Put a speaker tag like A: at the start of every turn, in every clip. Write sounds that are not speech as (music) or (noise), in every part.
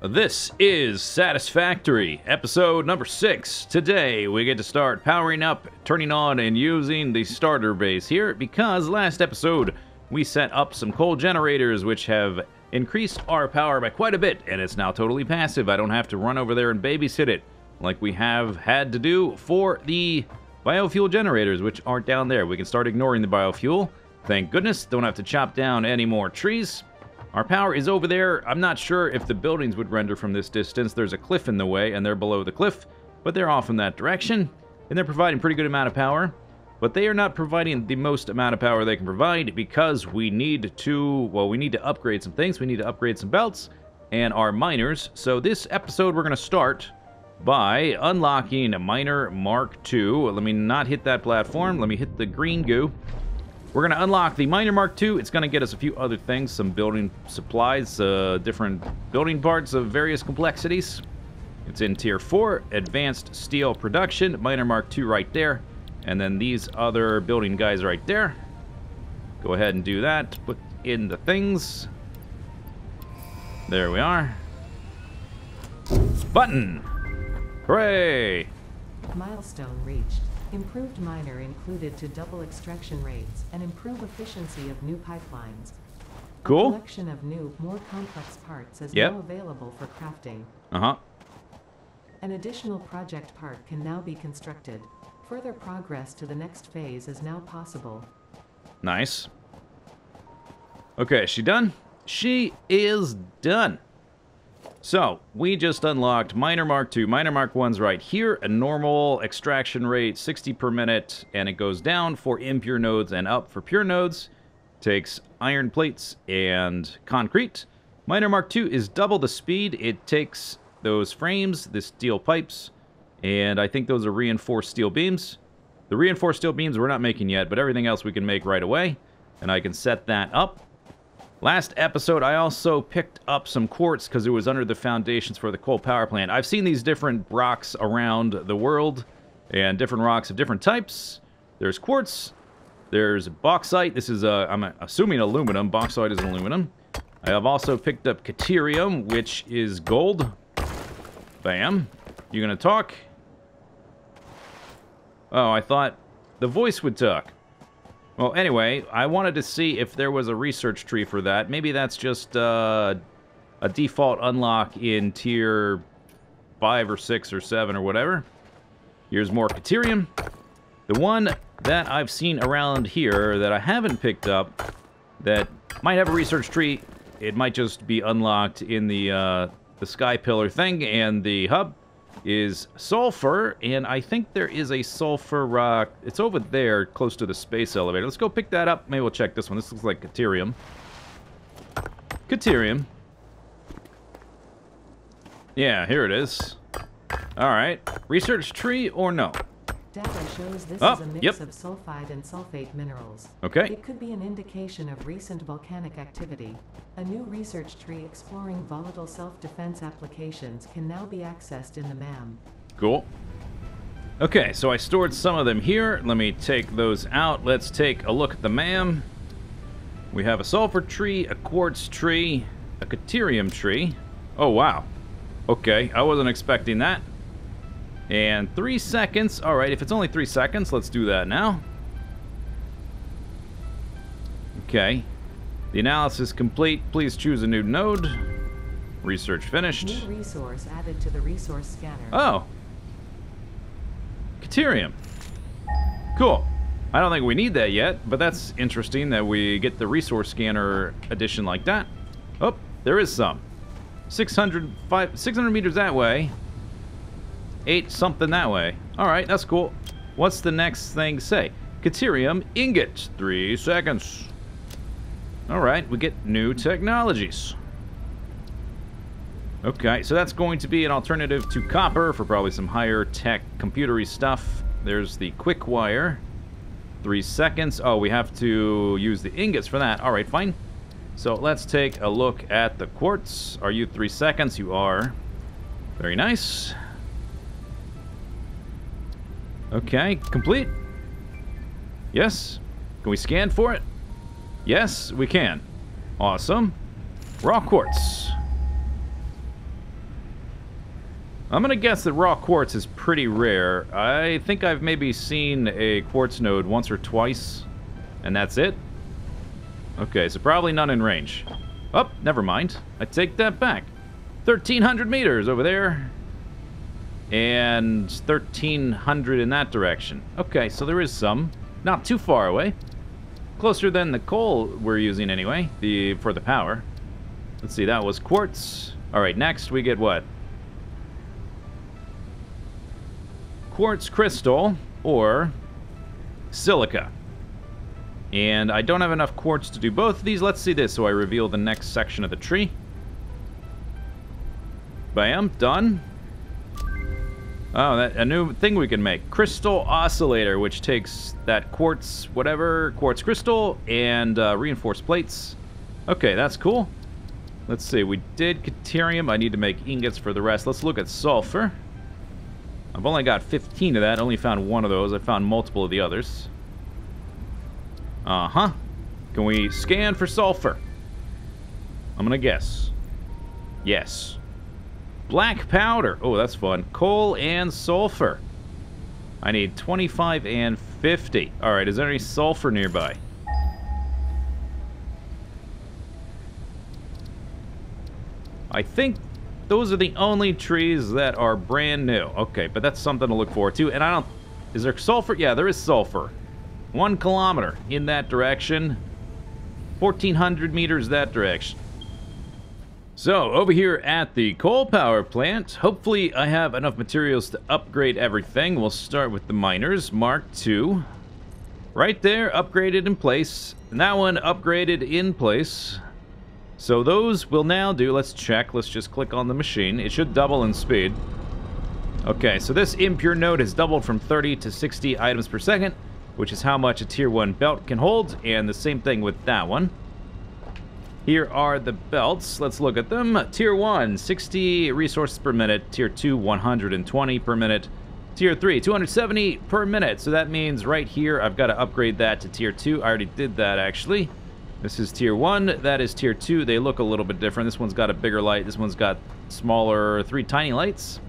A: This is Satisfactory, episode number six. Today, we get to start powering up, turning on, and using the starter base here because last episode we set up some coal generators which have increased our power by quite a bit, and it's now totally passive. I don't have to run over there and babysit it like we have had to do for the biofuel generators, which aren't down there. We can start ignoring the biofuel. Thank goodness, don't have to chop down any more trees. Our power is over there. I'm not sure if the buildings would render from this distance. There's a cliff in the way, and they're below the cliff, but they're off in that direction, and they're providing pretty good amount of power. But they are not providing the most amount of power they can provide because we need to, well, we need to upgrade some things. We need to upgrade some belts and our miners. So this episode, we're going to start by unlocking a miner Mark II. Let me not hit that platform. Let me hit the green goo. We're going to unlock the Miner Mark II. It's going to get us a few other things, some building supplies, uh, different building parts of various complexities. It's in Tier 4, Advanced Steel Production, Miner Mark II right there. And then these other building guys right there. Go ahead and do that. Put in the things. There we are. Button! Hooray!
B: Milestone reached. Improved miner included to double extraction rates and improve efficiency of new pipelines.
A: Cool.
B: A collection of new, more complex parts is
A: Yep.
B: now available for crafting.
A: Uh-huh.
B: An additional project part can now be constructed. Further progress to the next phase is now possible.
A: Nice. Okay, she done? She is done. So, we just unlocked Miner Mark II. Miner Mark 1's right here. A normal extraction rate, 60 per minute, and it goes down for impure nodes and up for pure nodes. Takes iron plates and concrete. Miner Mark II is double the speed. It takes those frames, the steel pipes, and I think those are reinforced steel beams. The reinforced steel beams we're not making yet, but everything else we can make right away. And I can set that up. Last episode, I also picked up some quartz because it was under the foundations for the coal power plant. I've seen these different rocks around the world, and different rocks of different types. There's quartz, there's bauxite. This is, I'm assuming aluminum. Bauxite is aluminum. I have also picked up caterium, which is gold. Bam. You gonna talk? Oh, I thought the voice would talk. Well, anyway, I wanted to see if there was a research tree for that. Maybe that's just uh, a default unlock in tier 5 or 6 or 7 or whatever. Here's more Caterium. The one that I've seen around here that I haven't picked up that might have a research tree, it might just be unlocked in the, uh, the Sky Pillar thing and the hub, is sulfur, and I think there is a sulfur rock. It's over there, close to the space elevator. Let's go pick that up. Maybe we'll check this one. This looks like Caterium. Caterium. Yeah, here it is. All right. Research tree or no?
B: Data shows this
A: Oh,
B: is a mix
A: yep.
B: of sulfide and sulfate minerals.
A: Okay.
B: It could be an indication of recent volcanic activity. A new research tree exploring volatile self-defense applications can now be accessed in the MAM.
A: Cool. Okay, so I stored some of them here. Let me take those out. Let's take a look at the MAM. We have a sulfur tree, a quartz tree, a caterium tree. Oh, wow. Okay, I wasn't expecting that. And three seconds. All right, if it's only three seconds, let's do that now. Okay. The analysis complete. Please choose a new node. Research finished.
B: New resource added to the resource scanner.
A: Oh. Caterium. Cool. I don't think we need that yet, but that's interesting that we get the resource scanner edition like that. Oh, there is some. 600, five, 600 meters that way. Eight something that way. All right, that's cool. What's the next thing say? Caterium ingot. Three seconds. All right, we get new technologies. Okay, so that's going to be an alternative to copper for probably some higher tech computery stuff. There's the quick wire. Three seconds. Oh, we have to use the ingots for that. All right, fine. So let's take a look at the quartz. Are you three seconds? You are. Very nice. Okay, complete. Yes. Can we scan for it? Yes, we can. Awesome. Raw quartz. I'm gonna guess that raw quartz is pretty rare. I think I've maybe seen a quartz node once or twice, and that's it. Okay, so probably none in range. Oh, never mind. I take that back. 1,300 meters over there. And 1,300 in that direction. Okay, so there is some. Not too far away. Closer than the coal we're using anyway, the for the power. Let's see, that was quartz. All right, next we get what? Quartz crystal or silica. And I don't have enough quartz to do both of these. Let's see this so I reveal the next section of the tree. Bam, done. Oh, that, a new thing we can make. Crystal oscillator, which takes that quartz, whatever, quartz crystal, and uh, reinforced plates. Okay, that's cool. Let's see, we did caterium. I need to make ingots for the rest. Let's look at sulfur. I've only got 15 of that. I only found one of those. I found multiple of the others. Uh-huh. Can we scan for sulfur? I'm gonna guess. Yes. Black powder. Oh, that's fun. Coal and sulfur. I need 25 and 50. Alright, is there any sulfur nearby? I think those are the only trees that are brand new. Okay, but that's something to look forward to. And I don't... Is there sulfur? Yeah, there is sulfur. One kilometer in that direction. 1,400 meters that direction. So, over here at the coal power plant, hopefully I have enough materials to upgrade everything. We'll start with the miners, Mark II. Right there, upgraded in place. And that one upgraded in place. So those will now do, let's check, let's just click on the machine. It should double in speed. Okay, so this impure node has doubled from 30 to 60 items per second, which is how much a tier 1 belt can hold, and the same thing with that one. Here are the belts. Let's look at them. Tier 1, 60 resources per minute. Tier 2, 120 per minute. Tier 3, 270 per minute. So that means right here, I've got to upgrade that to Tier 2. I already did that, actually. This is tier 1, that is tier 2. They look a little bit different. This one's got a bigger light, this one's got smaller, three tiny lights.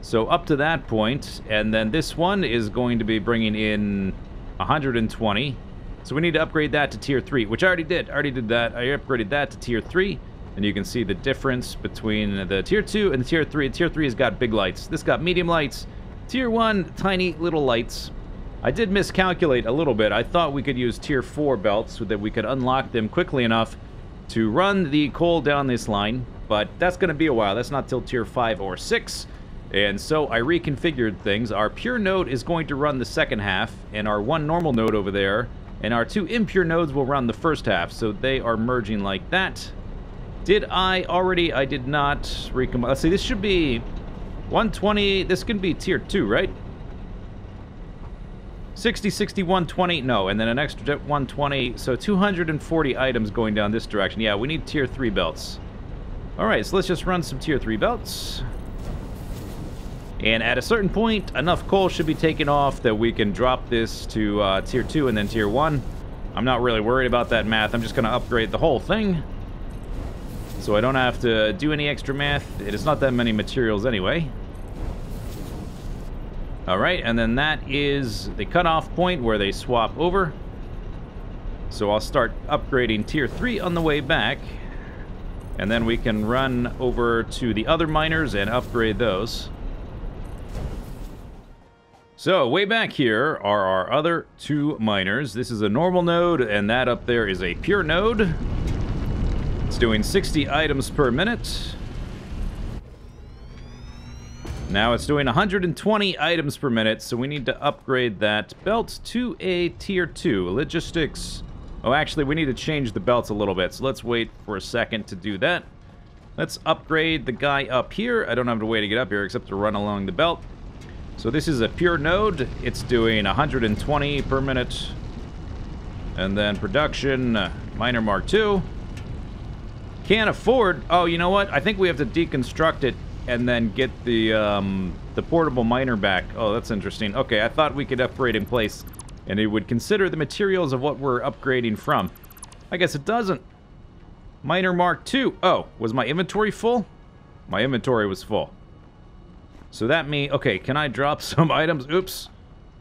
A: So up to that point, and then this one is going to be bringing in 120. So we need to upgrade that to tier 3, which I already did. I already did that. I upgraded that to tier 3, and you can see the difference between the tier 2 and the tier 3. Tier 3 has got big lights. This got medium lights. Tier 1, tiny little lights. I did miscalculate a little bit. I thought we could use tier 4 belts so that we could unlock them quickly enough to run the coal down this line, but that's going to be a while. That's not till tier 5 or 6. And so I reconfigured things. Our pure node is going to run the second half, and our one normal node over there, and our two impure nodes will run the first half, so they are merging like that. Did I already? I did not recombine. Let's see, this should be 120. This can be tier 2, right? 60, 60, 120, no, and then an extra 120, so 240 items going down this direction. Yeah, we need tier 3 belts. Alright, so let's just run some tier 3 belts. And at a certain point, enough coal should be taken off that we can drop this to uh, tier 2 and then tier 1. I'm not really worried about that math, I'm just going to upgrade the whole thing. So I don't have to do any extra math. It is not that many materials anyway. Alright, and then that is the cutoff point where they swap over. So I'll start upgrading tier 3 on the way back. And then we can run over to the other miners and upgrade those. So, way back here are our other two miners. This is a normal node, and that up there is a pure node. It's doing 60 items per minute. Now it's doing 120 items per minute, so we need to upgrade that belt to a tier 2. Logistics. Oh, actually, we need to change the belts a little bit, so let's wait for a second to do that. Let's upgrade the guy up here. I don't have a way to get up here except to run along the belt. So this is a pure node. It's doing 120 per minute. And then production, uh, miner mark 2. Can't afford... Oh, you know what? I think we have to deconstruct it and then get the um, the portable miner back. Oh, that's interesting. Okay, I thought we could upgrade in place, and it would consider the materials of what we're upgrading from. I guess it doesn't. Miner Mark II. Oh, was my inventory full? My inventory was full. So that means... Okay, can I drop (laughs) some items? Oops.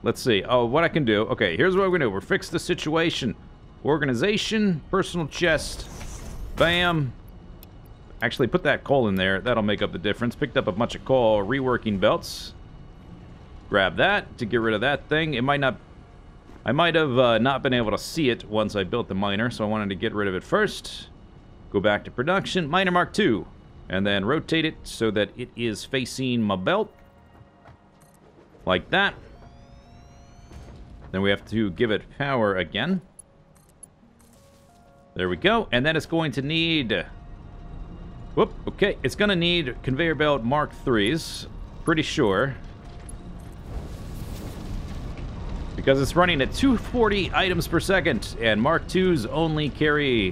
A: Let's see. Oh, what I can do. Okay, here's what we're to do. We're fix the situation. Organization, personal chest. Bam. Actually, put that coal in there. That'll make up the difference. Picked up a bunch of coal. Reworking belts. Grab that to get rid of that thing. It might not... I might have uh, not been able to see it once I built the miner, so I wanted to get rid of it first. Go back to production. Miner Mark II. And then rotate it so that it is facing my belt. Like that. Then we have to give it power again. There we go. And then it's going to need... Whoop, okay. It's going to need conveyor belt Mark 3s. Pretty sure. Because it's running at 240 items per second. And Mark 2s only carry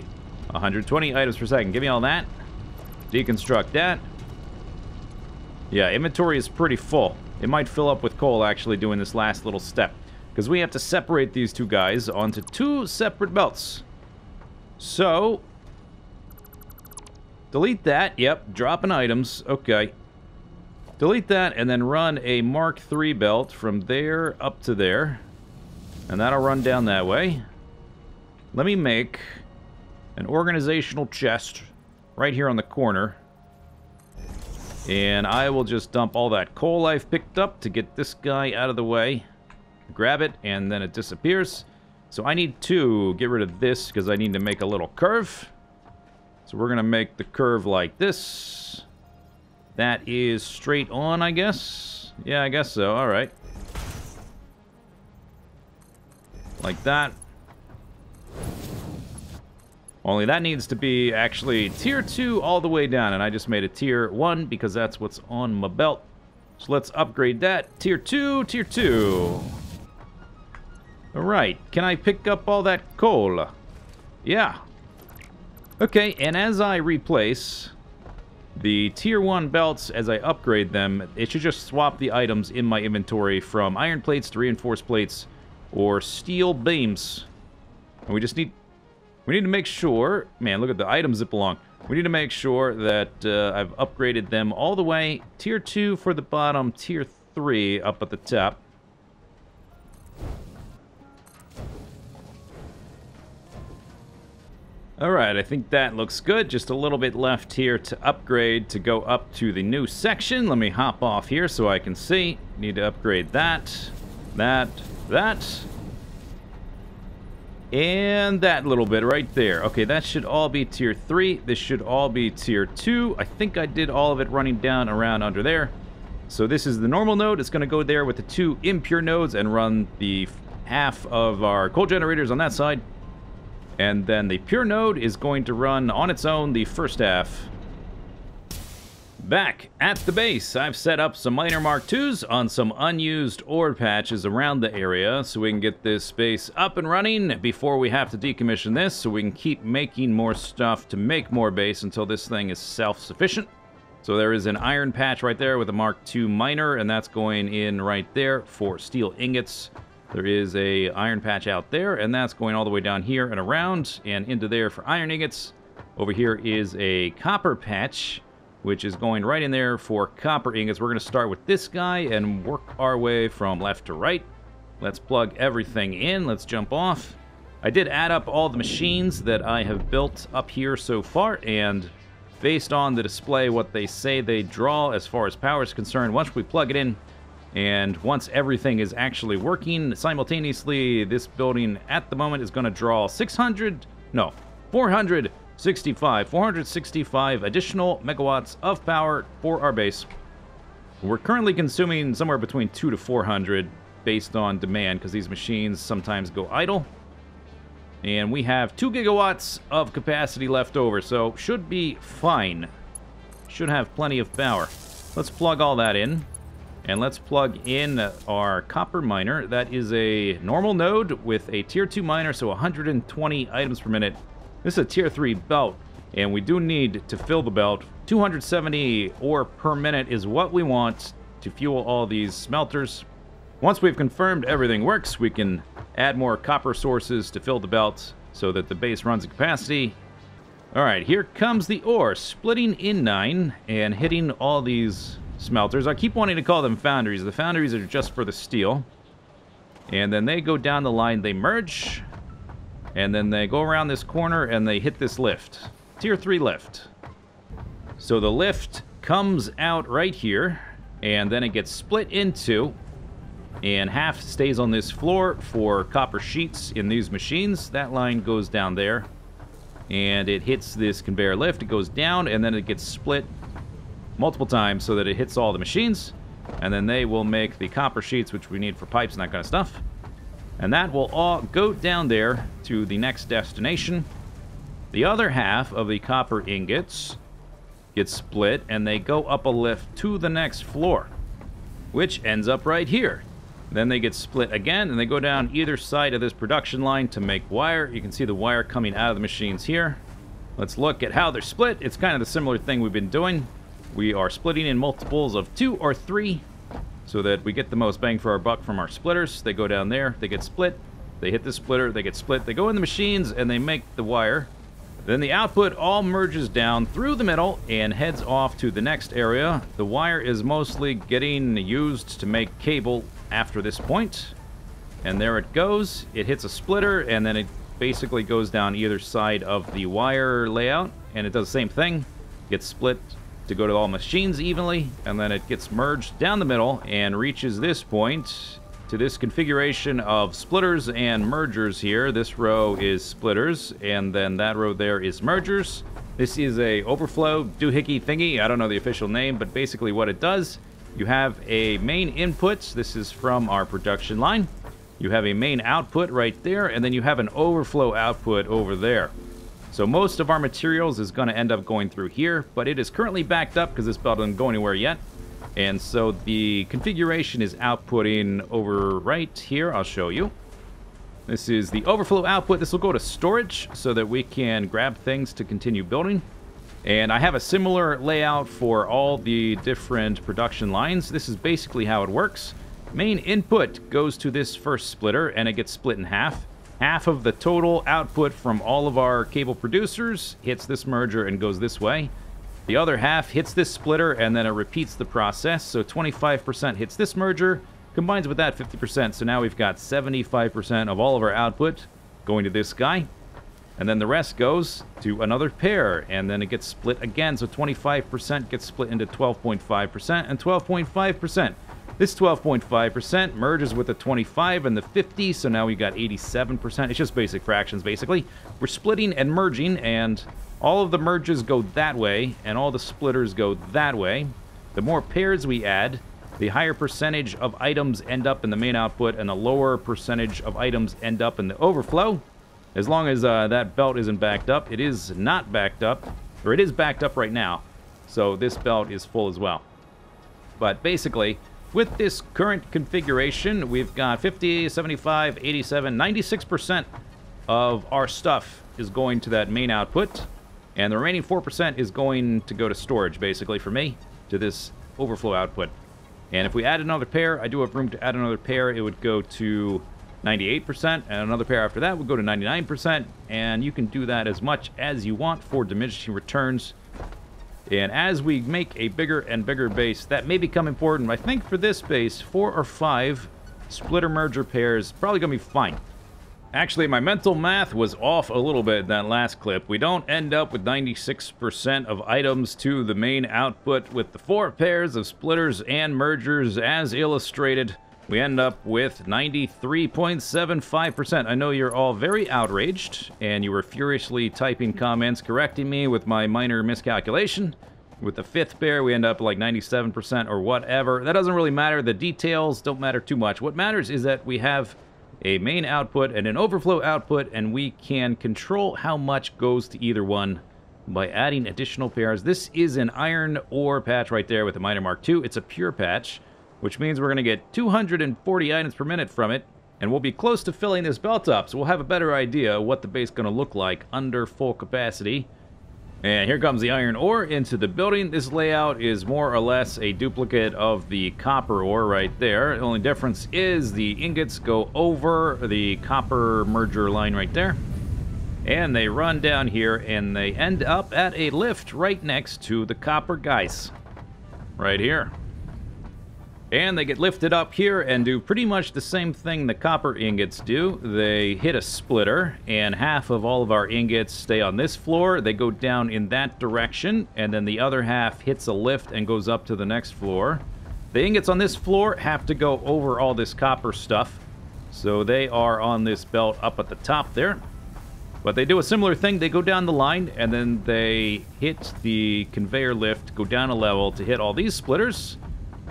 A: 120 items per second. Give me all that. Deconstruct that. Yeah, inventory is pretty full. It might fill up with coal actually doing this last little step. Because we have to separate these two guys onto two separate belts. So, delete that. Yep, dropping items. Okay. Delete that and then run a Mark III belt from there up to there. And that'll run down that way. Let me make an organizational chest right here on the corner. And I will just dump all that coal I've picked up to get this guy out of the way. Grab it, and then it disappears. So I need to get rid of this because I need to make a little curve. So we're going to make the curve like this. That is straight on, I guess. Yeah, I guess so. All right. Like that. Only that needs to be actually tier 2 all the way down, and I just made a tier 1 because that's what's on my belt. So let's upgrade that. Tier 2, tier 2. Alright, can I pick up all that coal? Yeah. Okay, and as I replace the tier 1 belts, as I upgrade them, it should just swap the items in my inventory from iron plates to reinforced plates or steel beams. And we just need... We need to make sure... Man, look at the items that belong. We need to make sure that uh, I've upgraded them all the way. Tier 2 for the bottom, Tier 3 up at the top. Alright, I think that looks good. Just a little bit left here to upgrade to go up to the new section. Let me hop off here so I can see. Need to upgrade that, that, that, and that little bit right there. Okay, that should all be tier 3. This should all be tier 2. I think I did all of it running down around under there. So this is the normal node. It's going to go there with the two impure nodes and run the half of our coal generators on that side. And then the pure node is going to run on its own the first half. Back at the base, I've set up some miner Mark IIs on some unused ore patches around the area so we can get this space up and running before we have to decommission this so we can keep making more stuff to make more base until this thing is self-sufficient. So there is an iron patch right there with a Mark II miner and that's going in right there for steel ingots. There is a iron patch out there, and that's going all the way down here and around and into there for iron ingots. Over here is a copper patch, which is going right in there for copper ingots. We're going to start with this guy and work our way from left to right. Let's plug everything in. Let's jump off. I did add up all the machines that I have built up here so far, and based on the display, what they say they draw as far as power is concerned, once we plug it in, and once everything is actually working simultaneously, this building at the moment is going to draw 600, no, 465, 465 additional megawatts of power for our base. We're currently consuming somewhere between 2 to 400 based on demand because these machines sometimes go idle. And we have 2 gigawatts of capacity left over, so should be fine. Should have plenty of power. Let's plug all that in. And let's plug in our copper miner. That is a normal node with a tier 2 miner, so 120 items per minute. This is a tier 3 belt, and we do need to fill the belt. 270 ore per minute is what we want to fuel all these smelters. Once we've confirmed everything works, we can add more copper sources to fill the belt so that the base runs at capacity. All right, here comes the ore, splitting in nine and hitting all these smelters. I keep wanting to call them foundries. The foundries are just for the steel. And then they go down the line, they merge, and then they go around this corner and they hit this lift. Tier 3 lift. So the lift comes out right here, and then it gets split into, and half stays on this floor for copper sheets in these machines. That line goes down there, and it hits this conveyor lift. It goes down, and then it gets split multiple times so that it hits all the machines, and then they will make the copper sheets, which we need for pipes and that kind of stuff. And that will all go down there to the next destination. The other half of the copper ingots get split, and they go up a lift to the next floor, which ends up right here. Then they get split again, and they go down either side of this production line to make wire. You can see the wire coming out of the machines here. Let's look at how they're split. It's kind of the similar thing we've been doing. We are splitting in multiples of two or three so that we get the most bang for our buck from our splitters. They go down there, they get split, they hit the splitter, they get split, they go in the machines, and they make the wire. Then the output all merges down through the middle and heads off to the next area. The wire is mostly getting used to make cable after this point. And there it goes. It hits a splitter, and then it basically goes down either side of the wire layout, and it does the same thing. Gets split to go to all machines evenly, and then it gets merged down the middle and reaches this point to this configuration of splitters and mergers here. This row is splitters, and then that row there is mergers. This is a overflow doohickey thingy. I don't know the official name, but basically what it does, you have a main input. This is from our production line. You have a main output right there, and then you have an overflow output over there. So most of our materials is going to end up going through here, but it is currently backed up because this belt doesn't go anywhere yet. And so the configuration is outputting over right here. I'll show you. This is the overflow output. This will go to storage so that we can grab things to continue building. And I have a similar layout for all the different production lines. This is basically how it works. Main input goes to this first splitter and it gets split in half. Half of the total output from all of our cable producers hits this merger and goes this way. The other half hits this splitter and then it repeats the process. So 25% hits this merger, combines with that 50%. So now we've got 75% of all of our output going to this guy. And then the rest goes to another pair, and then it gets split again. So 25% gets split into 12.5% and 12.5%. This 12.5% merges with the 25 and the 50, so now we got 87%. It's just basic fractions, basically. We're splitting and merging, and all of the merges go that way, and all the splitters go that way. The more pairs we add, the higher percentage of items end up in the main output, and the lower percentage of items end up in the overflow. As long as uh, that belt isn't backed up, it is not backed up, or it is backed up right now, so this belt is full as well. But basically, with this current configuration, we've got 50, 75, 87, 96% of our stuff is going to that main output, and the remaining 4% is going to go to storage, basically, for me, to this overflow output. And if we add another pair, I do have room to add another pair, it would go to 98%, and another pair after that would go to 99%, and you can do that as much as you want for diminishing returns. And as we make a bigger and bigger base, that may become important. I think for this base, four or five splitter merger pairs probably going to be fine. Actually, my mental math was off a little bit in that last clip. We don't end up with 96% of items to the main output with the four pairs of splitters and mergers as illustrated. We end up with 93.75%. I know you're all very outraged, and you were furiously typing comments correcting me with my minor miscalculation. With the fifth pair, we end up like 97% or whatever. That doesn't really matter. The details don't matter too much. What matters is that we have a main output and an overflow output, and we can control how much goes to either one by adding additional pairs. This is an iron ore patch right there with the miner mark II. It's a pure patch which means we're going to get 240 items per minute from it, and we'll be close to filling this belt up, so we'll have a better idea what the base is going to look like under full capacity. And here comes the iron ore into the building. This layout is more or less a duplicate of the copper ore right there. The only difference is the ingots go over the copper merger line right there. And they run down here and they end up at a lift right next to the copper guys. Right here. And they get lifted up here and do pretty much the same thing the copper ingots do. They hit a splitter, and half of all of our ingots stay on this floor. They go down in that direction, and then the other half hits a lift and goes up to the next floor. The ingots on this floor have to go over all this copper stuff, so they are on this belt up at the top there. But they do a similar thing. They go down the line, and then they hit the conveyor lift, go down a level to hit all these splitters.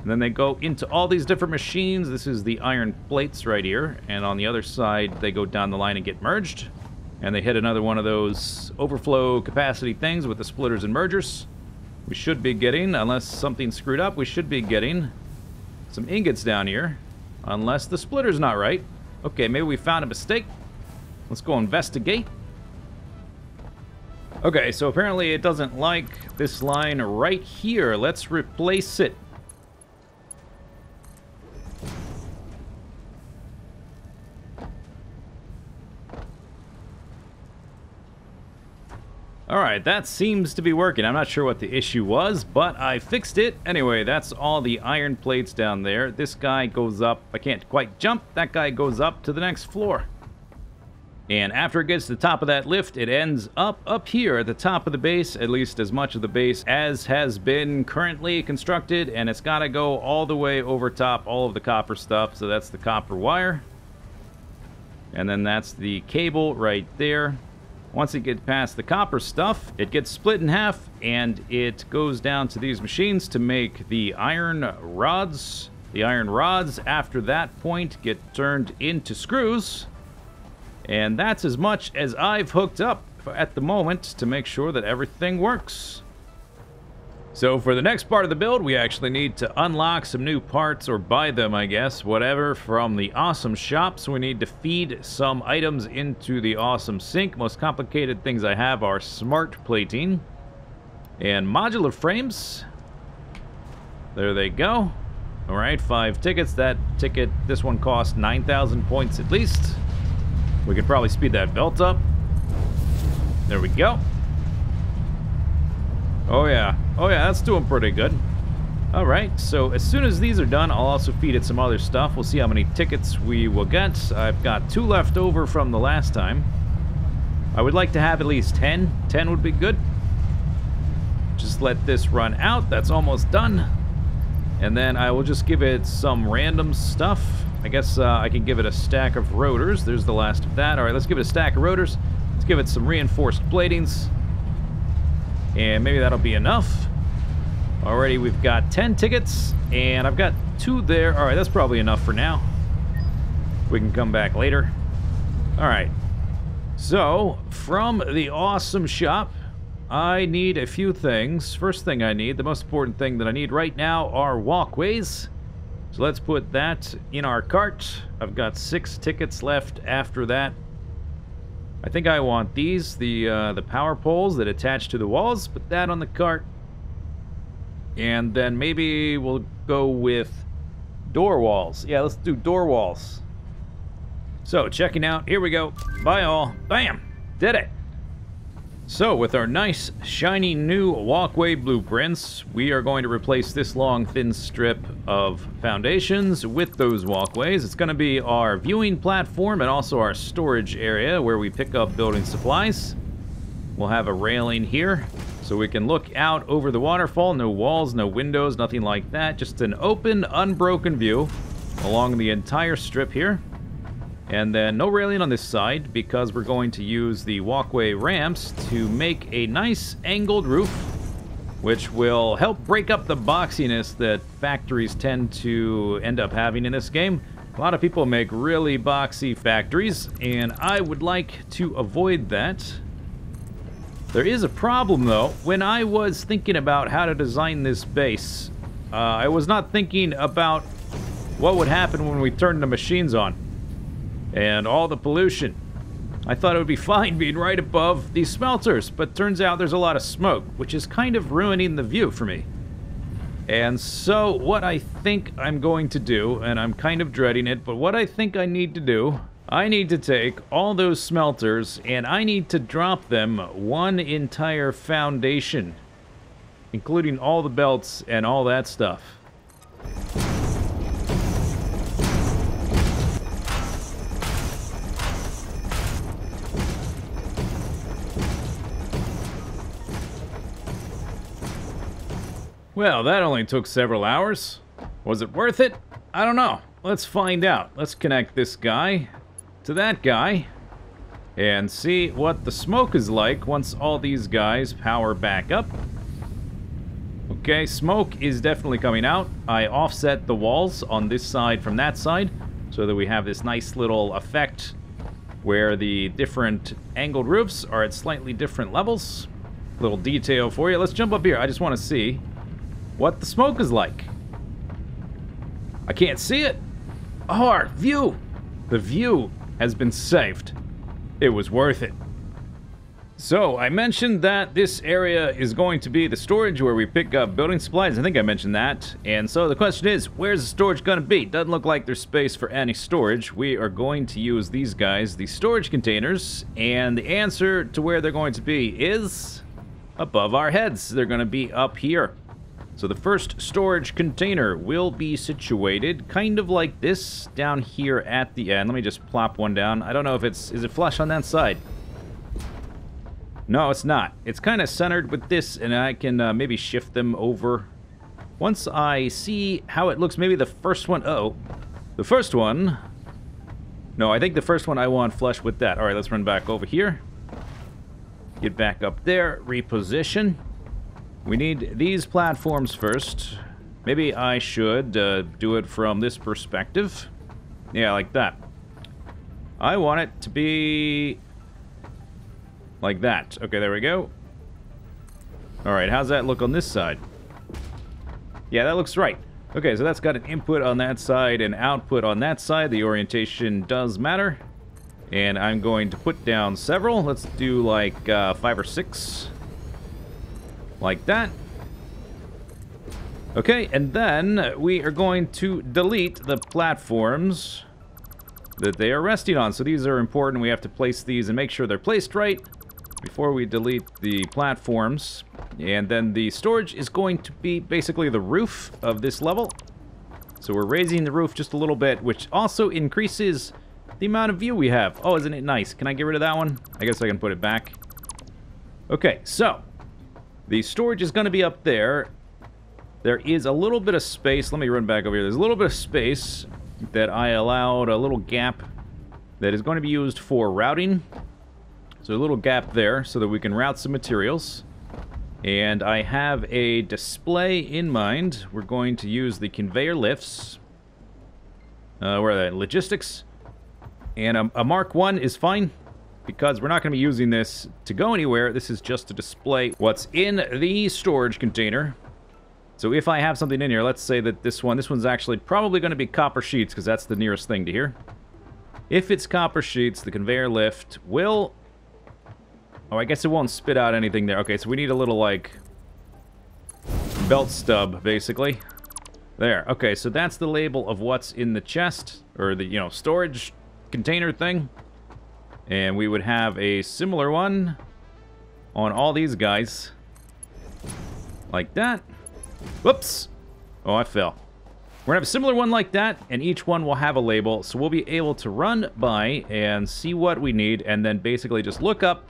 A: And then they go into all these different machines. This is the iron plates right here. And on the other side, they go down the line and get merged. And they hit another one of those overflow capacity things with the splitters and mergers. We should be getting, unless something screwed up, we should be getting some ingots down here. Unless the splitter's not right. Okay, maybe we found a mistake. Let's go investigate. Okay, so apparently it doesn't like this line right here. Let's replace it. Alright, that seems to be working. I'm not sure what the issue was, but I fixed it. Anyway, that's all the iron plates down there. This guy goes up. I can't quite jump. That guy goes up to the next floor. And after it gets to the top of that lift, it ends up up here at the top of the base, at least as much of the base as has been currently constructed, and it's got to go all the way over top all of the copper stuff, so that's the copper wire. And then that's the cable right there. Once it gets past the copper stuff, it gets split in half and it goes down to these machines to make the iron rods. The iron rods, after that point, get turned into screws. And that's as much as I've hooked up at the moment to make sure that everything works. So for the next part of the build, we actually need to unlock some new parts, or buy them, I guess, whatever, from the Awesome Shop. So we need to feed some items into the Awesome Sink. Most complicated things I have are smart plating and modular frames. There they go. All right, five tickets. That ticket, this one costs 9,000 points at least. We could probably speed that belt up. There we go. Oh yeah. Oh yeah, that's doing pretty good. Alright, so as soon as these are done, I'll also feed it some other stuff. We'll see how many tickets we will get. I've got two left over from the last time. I would like to have at least 10. 10 would be good. Just let this run out. That's almost done. And then I will just give it some random stuff. I guess uh, I can give it a stack of rotors. There's the last of that. Alright, let's give it a stack of rotors. Let's give it some reinforced platings. And maybe that'll be enough. Already we've got 10 tickets, and I've got two there. All right, that's probably enough for now. We can come back later. All right. So, from the awesome shop, I need a few things. First thing I need, the most important thing that I need right now are walkways. So let's put that in our cart. I've got six tickets left after that. I think I want these, the uh, the power poles that attach to the walls. Put that on the cart. And then maybe we'll go with door walls. Yeah, let's do door walls. So, checking out. Here we go. Buy all. Bam! Did it. So, with our nice, shiny new walkway blueprints, we are going to replace this long, thin strip of foundations with those walkways. It's going to be our viewing platform and also our storage area where we pick up building supplies. We'll have a railing here so we can look out over the waterfall. No walls, no windows, nothing like that. Just an open, unbroken view along the entire strip here. And then no railing on this side because we're going to use the walkway ramps to make a nice angled roof, which will help break up the boxiness that factories tend to end up having in this game. A lot of people make really boxy factories, and I would like to avoid that. There is a problem, though. When I was thinking about how to design this base, uh, I was not thinking about what would happen when we turn the machines on and all the pollution. I thought it would be (laughs) fine being right above these smelters, but turns out there's a lot of smoke, which is kind of ruining the view for me. And so, what I think I'm going to do, and I'm kind of dreading it, but what I think I need to do I need to take all those smelters and I need to drop them one entire foundation, including all the belts and all that stuff. Well, that only took several hours. Was it worth it? I don't know. Let's find out. Let's connect this guy to that guy and see what the smoke is like once all these guys power back up. Okay, smoke is definitely coming out. I offset the walls on this side from that side so that we have this nice little effect where the different angled roofs are at slightly different levels. Little detail for you. Let's jump up here. I just want to see what the smoke is like. I can't see it. Oh, our view. The view has been saved. It was worth it. So, I mentioned that this area is going to be the storage where we pick up building supplies. I think I mentioned that. And so the question is, where's the storage going to be? Doesn't look like there's space for any storage. We are going to use these guys, the storage containers. And the answer to where they're going to be is above our heads. They're going to be up here. So the first storage container will be situated kind of like this down here at the end. Let me just plop one down. I don't know if it's... Is it flush on that side? No, it's not. It's kind of centered with this, and I can uh, maybe shift them over. Once I see how it looks, maybe the first one... Uh oh. The first one... No, I think the first one I want flush with that. All right, let's run back over here. Get back up there. Reposition. We need these platforms first. Maybe I should uh, do it from this perspective. Yeah, like that. I want it to be like that. Okay, there we go. Alright, how's that look on this side? Yeah, that looks right. Okay, so that's got an input on that side and output on that side. The orientation does matter. And I'm going to put down several. Let's do like uh, five or six. Like that. Okay, and then we are going to delete the platforms that they are resting on. So these are important. We have to place these and make sure they're placed right before we delete the platforms. And then the storage is going to be basically the roof of this level. So we're raising the roof just a little bit, which also increases the amount of view we have. Oh, isn't it nice? Can I get rid of that one? I guess I can put it back. Okay, so the storage is going to be up there. There is a little bit of space. Let me run back over here. There's a little bit of space that I allowed, a little gap that is going to be used for routing. So a little gap there so that we can route some materials. And I have a display in mind. We're going to use the conveyor lifts. Uh, where are they? Logistics. And a, a Mark 1 is fine because we're not going to be using this to go anywhere. This is just to display what's in the storage container. So if I have something in here, let's say that this one, this one's actually probably going to be copper sheets because that's the nearest thing to here. If it's copper sheets, the conveyor lift will... Oh, I guess it won't spit out anything there. Okay, so we need a little, like, belt stub, basically. There. Okay, so that's the label of what's in the chest, or the, you know, storage container thing. And we would have a similar one on all these guys. Like that. Whoops. Oh, I fell. We're going to have a similar one like that, and each one will have a label, so we'll be able to run by and see what we need, and then basically just look up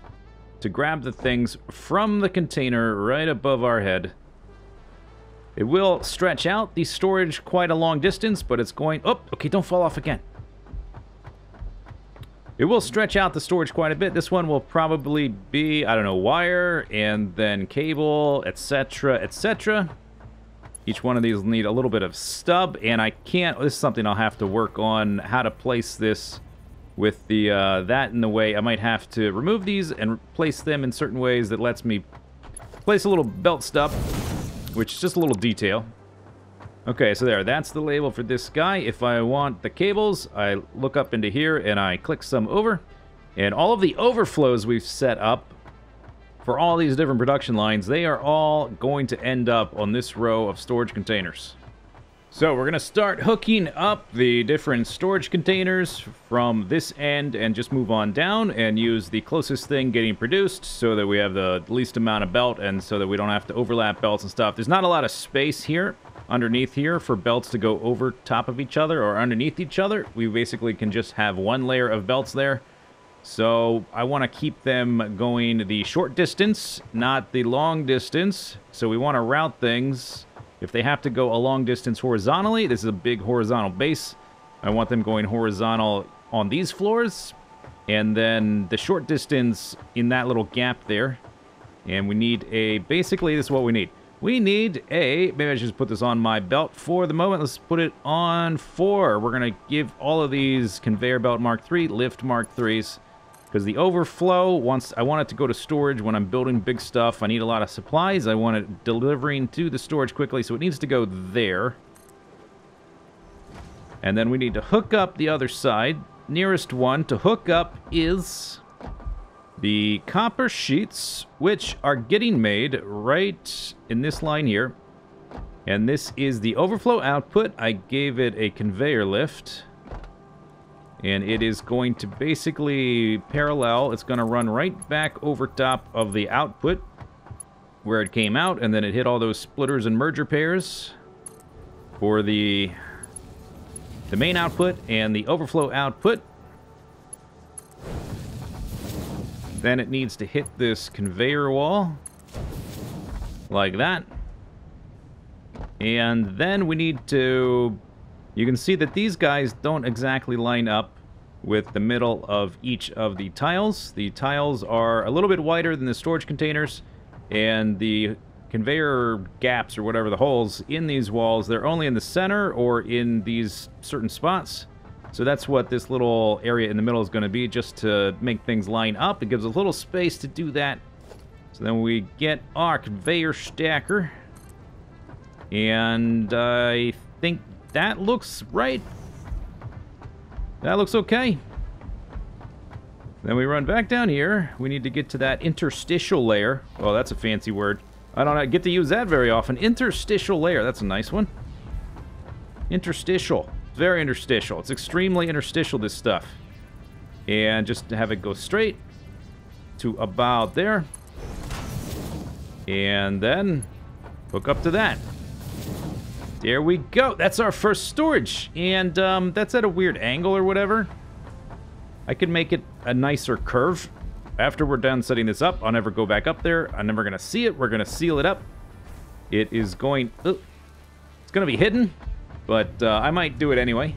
A: to grab the things from the container right above our head. It will stretch out the storage quite a long distance, but it's going... Oh, okay, don't fall off again. It will stretch out the storage quite a bit. This one will probably be, I don't know, wire and then cable, etc., etc. Each one of these will need a little bit of stub, and I can't, this is something I'll have to work on, how to place this with the uh, that in the way. I might have to remove these and place them in certain ways that lets me place a little belt stub, which is just a little detail. Okay, so there, that's the label for this guy. If I want the cables, I look up into here and I click some over. And all of the overflows we've set up for all these different production lines, they are all going to end up on this row of storage containers. So we're going to start hooking up the different storage containers from this end and just move on down and use the closest thing getting produced so that we have the least amount of belt and so that we don't have to overlap belts and stuff. There's not a lot of space here underneath here for belts to go over top of each other or underneath each other. We basically can just have one layer of belts there. So I want to keep them going the short distance, not the long distance. So we want to route things if they have to go a long distance horizontally, this is a big horizontal base. I want them going horizontal on these floors. And then the short distance in that little gap there. And we need a, basically this is what we need. We need a, maybe I should just put this on my belt for the moment. Let's put it on four. We're going to give all of these conveyor belt Mark 3, lift Mark 3s. Because the overflow, once I want it to go to storage when I'm building big stuff, I need a lot of supplies. I want it delivering to the storage quickly, so it needs to go there. And then we need to hook up the other side. Nearest one to hook up is the copper sheets, which are getting made right in this line here. And this is the overflow output. I gave it a conveyor lift. And it is going to basically parallel, it's going to run right back over top of the output where it came out, and then it hit all those splitters and merger pairs for the, the main output and the overflow output. Then it needs to hit this conveyor wall, like that. And then we need to you can see that these guys don't exactly line up with the middle of each of the tiles. The tiles are a little bit wider than the storage containers, and the conveyor gaps or whatever the holes in these walls, they're only in the center or in these certain spots. So that's what this little area in the middle is going to be, just to make things line up. It gives a little space to do that. So then we get our conveyor stacker. And I think that looks right. That looks okay. Then we run back down here. We need to get to that interstitial layer. Oh, that's a fancy word. I don't get to use that very often. Interstitial layer. That's a nice one. Interstitial. Very interstitial. It's extremely interstitial, this stuff. And just have it go straight to about there. And then hook up to that. There we go. That's our first storage. And um, that's at a weird angle or whatever. I could make it a nicer curve. After we're done setting this up, I'll never go back up there. I'm never going to see it. We're going to seal it up. It is going... Oh, it's going to be hidden, but uh, I might do it anyway.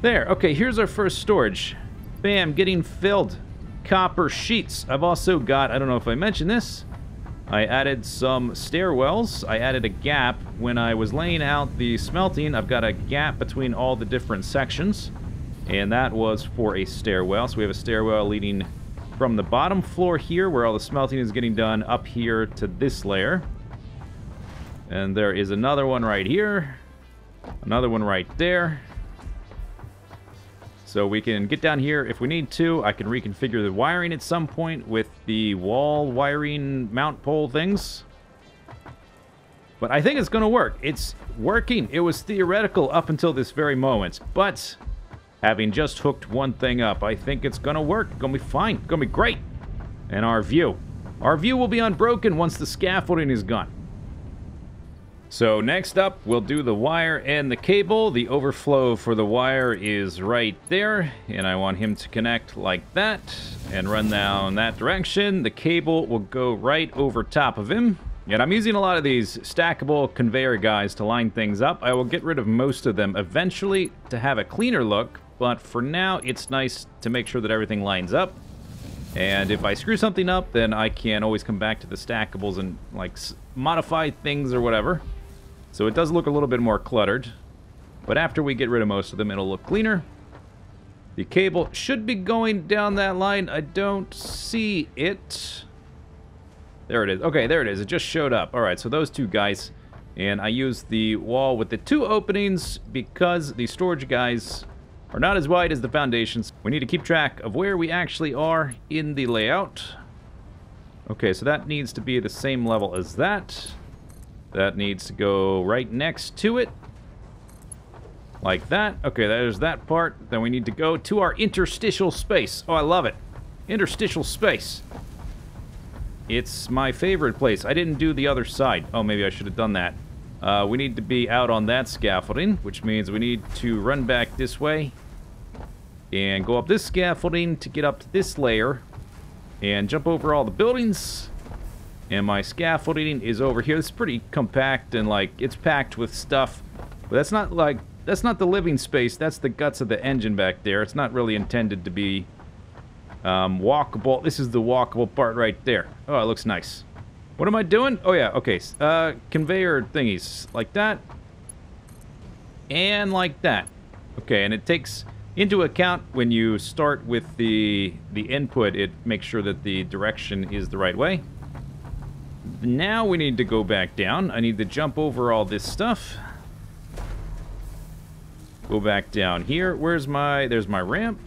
A: There. Okay, here's our first storage. Bam, getting filled. Copper sheets. I've also got, I don't know if I mentioned this, I added some stairwells. I added a gap. When I was laying out the smelting, I've got a gap between all the different sections. And that was for a stairwell. So we have a stairwell leading from the bottom floor here, where all the smelting is getting done, up here to this layer. And there is another one right here. Another one right there. So we can get down here if we need to. I can reconfigure the wiring at some point with the wall wiring mount pole things. But I think it's going to work. It's working. It was theoretical up until this very moment. But having just hooked one thing up, I think it's going to work. Going to be fine. Going to be great. And our view. Our view will be unbroken once the scaffolding is gone. So next up, we'll do the wire and the cable. The overflow for the wire is right there, and I want him to connect like that and run down that direction. The cable will go right over top of him. And I'm using a lot of these stackable conveyor guys to line things up. I will get rid of most of them eventually to have a cleaner look, but for now, it's nice to make sure that everything lines up. And if I screw something up, then I can always come back to the stackables and like modify things or whatever. So it does look a little bit more cluttered. But after we get rid of most of them, it'll look cleaner. The cable should be going down that line. I don't see it. There it is. Okay, there it is. It just showed up. All right, so those two guys. And I used the wall with the two openings because the storage guys are not as wide as the foundations. We need to keep track of where we actually are in the layout. Okay, so that needs to be the same level as that. That needs to go right next to it. Like that. Okay, there's that part. Then we need to go to our interstitial space. Oh, I love it. Interstitial space. It's my favorite place. I didn't do the other side. Oh, maybe I should have done that. Uh, we need to be out on that scaffolding, which means we need to run back this way and go up this scaffolding to get up to this layer and jump over all the buildings. And my scaffolding is over here. It's pretty compact and like it's packed with stuff. But that's not like that's not the living space. That's the guts of the engine back there. It's not really intended to be um, walkable. This is the walkable part right there. Oh, it looks nice. What am I doing? Oh, yeah, okay. Uh, conveyor thingies. Like that. And like that. Okay, and it takes into account when you start with the, the input, it makes sure that the direction is the right way. Now we need to go back down. I need to jump over all this stuff. Go back down here. Where's my... There's my ramp.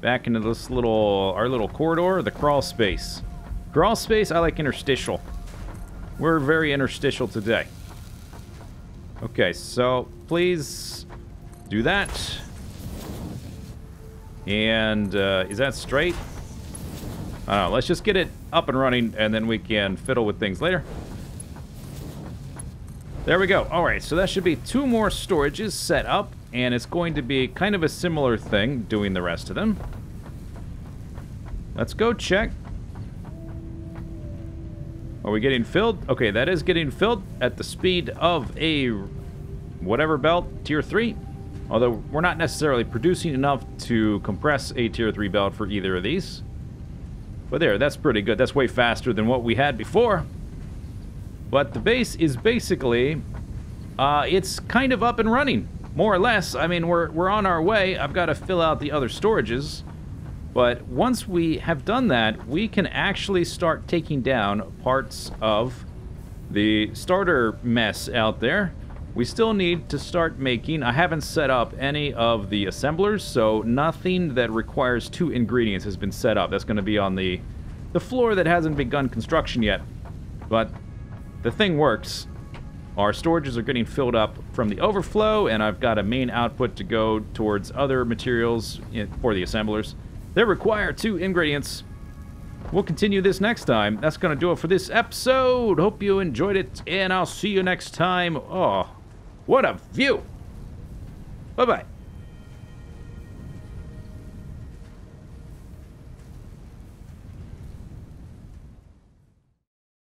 A: Back into this little... Our little corridor, the crawl space. Crawl space, I like interstitial. We're very interstitial today. Okay, so please do that. And uh, is that straight? Don't know. Let's just get it up and running, and then we can fiddle with things later. There we go. All right, so that should be two more storages set up, and it's going to be kind of a similar thing doing the rest of them. Let's go check. Are we getting filled? Okay, that is getting filled at the speed of a whatever belt, tier 3. Although we're not necessarily producing enough to compress a tier 3 belt for either of these. But there, that's pretty good. That's way faster than what we had before. But the base is basically, uh, it's kind of up and running, more or less. I mean, we're, we're on our way. I've got to fill out the other storages. But once we have done that, we can actually start taking down parts of the starter mess out there. We still need to start making, I haven't set up any of the assemblers, so nothing that requires two ingredients has been set up. That's going to be on the, the floor that hasn't begun construction yet. But the thing works. Our storages are getting filled up from the overflow, and I've got a main output to go towards other materials for the assemblers. They require two ingredients. We'll continue this next time. That's going to do it for this episode. Hope you enjoyed it, and I'll see you next time. Oh, what a view. Bye-bye.